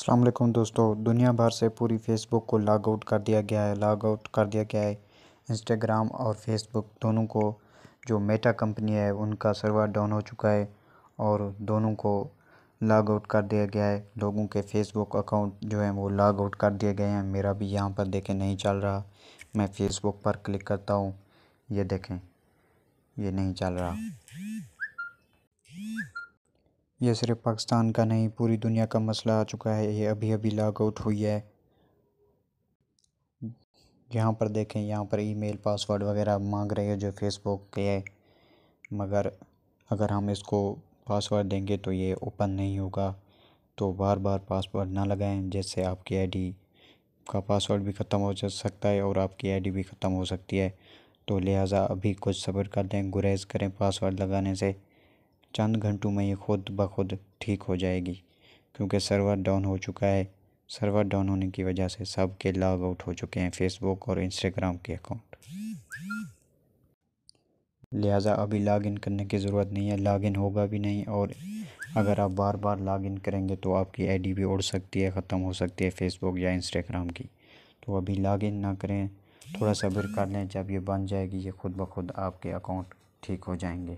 वालेकुम दोस्तों। दुनिया भर से पूरी फेसबुक को लॉग आउट कर दिया गया है, लॉग आउट कर दिया गया है इंस्टाग्राम और फेसबुक दोनों को, जो मेटा कंपनी है, उनका सर्वर डाउन हो चुका है और दोनों को लॉग आउट कर दिया गया है। लोगों के फेसबुक अकाउंट जो है, वो लॉग आउट कर दिए गए हैं। मेरा भी यहाँ पर देखें, नहीं चल रहा। मैं फेसबुक पर क्लिक करता हूँ। ये देखें, ये नहीं चल रहा। ये सिर्फ़ पाकिस्तान का नहीं, पूरी दुनिया का मसला आ चुका है, ये अभी अभी लॉग आउट हुई है। यहाँ पर देखें, यहाँ पर ईमेल पासवर्ड वगैरह मांग रहे हैं जो फेसबुक के है, मगर अगर हम इसको पासवर्ड देंगे तो ये ओपन नहीं होगा। तो बार बार पासवर्ड ना लगाएँ, जिससे आपकी आईडी का पासवर्ड भी ख़त्म हो जा सकता है और आपकी आईडी भी ख़त्म हो सकती है। तो लिहाजा अभी कुछ सब्र कर दें, गुरेज करें पासवर्ड लगाने से। चंद घंटों में ये खुद ब खुद ठीक हो जाएगी, क्योंकि सर्वर डाउन हो चुका है। सर्वर डाउन होने की वजह से सब के लॉग आउट हो चुके हैं फेसबुक और इंस्टाग्राम के अकाउंट। लिहाजा अभी लॉगिन करने की ज़रूरत नहीं है, लॉगिन होगा भी नहीं और अगर आप बार बार लॉगिन करेंगे तो आपकी आईडी भी उड़ सकती है, ख़त्म हो सकती है फेसबुक या इंस्टाग्राम की। तो अभी लॉगिन ना करें थोड़ा सब्र कर लें, जब ये बन जाएगी, ये खुद ब खुद आपके अकाउंट ठीक हो जाएँगे।